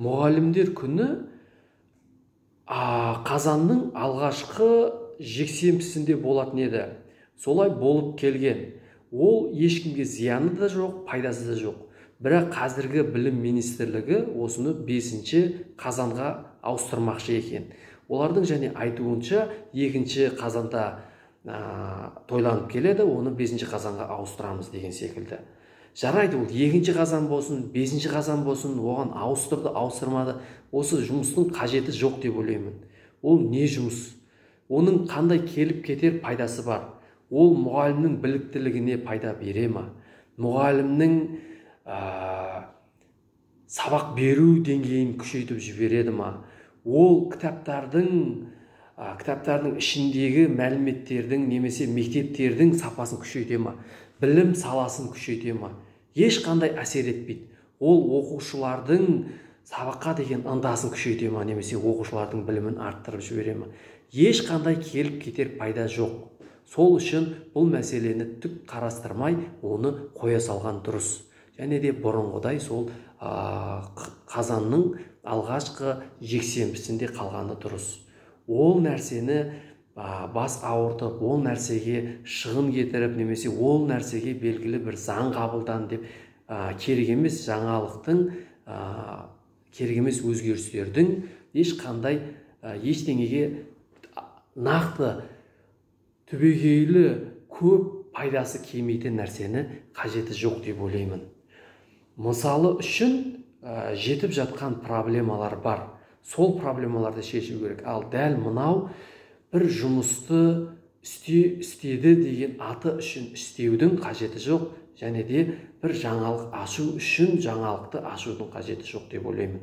мұғалімдер күні а, қазанның алғашқы жексенбісінде болатын еді. Солай болып келген. Ол ешкімге зияны да жоқ пайдасы да жоқ. Бірақ қазіргі білім министрлігі осыны бесінші қазанға ауыстырмақшы екен. Олардың және айтуынша екінші қазанда ә, тойланып келеді оны бесінші қазанға ауыстырамыз деген секілді. Жарайды ол екінші қазан болсын бесінші қазан болсын оған ауыстырды ауыстырмады. Осы жұмыстың қажеті жоқ деп ойлаймын. Ол не жұмыс? Оның қандай келіп кетер пайдасы бар? Ол мұғалімнің біліктілігіне пайда бере ма? Мұғалімнің ә, сабақ беру деңгейін күшейтіп жібереді ма? Ол кітаптардың ә, кітаптардың ішіндегі мәліметтердің немесе мектептердің сапасын күшейте ма? Білім саласын күшейте ма? Ешқандай әсер етпейді. Ол оқушылардың сабаққа деген ынтасын күшейте ма немесе оқушылардың білімін арттырып жібере ма? Ешқандай келіп кетер пайда жоқ. Сол үшін бұл мәселені түк қарастырмай оны қоя салған дұрыс. Және де бұрынғыдай сол ә, қазанның алғашқы жексенбісінде қалғаны дұрыс. Ол нәрсені бас ауыртып ол нәрсеге шығын кетіріп немесе ол нәрсеге белгілі бір заң қабылдан деп ә, керек емес жаңалықтың ә, керек емес өзгерістердің ешқандай ә, ештеңеге нақты түбегейлі көп пайдасы келмейтін нәрсені қажеті жоқ деп ойлаймын. Мысалы үшін ә, жетіп жатқан проблемалар бар. Сол проблемаларды шешу керек. Ал дәл мынау бір жұмысты істе, істеді деген аты үшін істеудің қажеті жоқ және де бір жаңалық ашу үшін жаңалықты ашудың қажеті жоқ деп ойлаймын.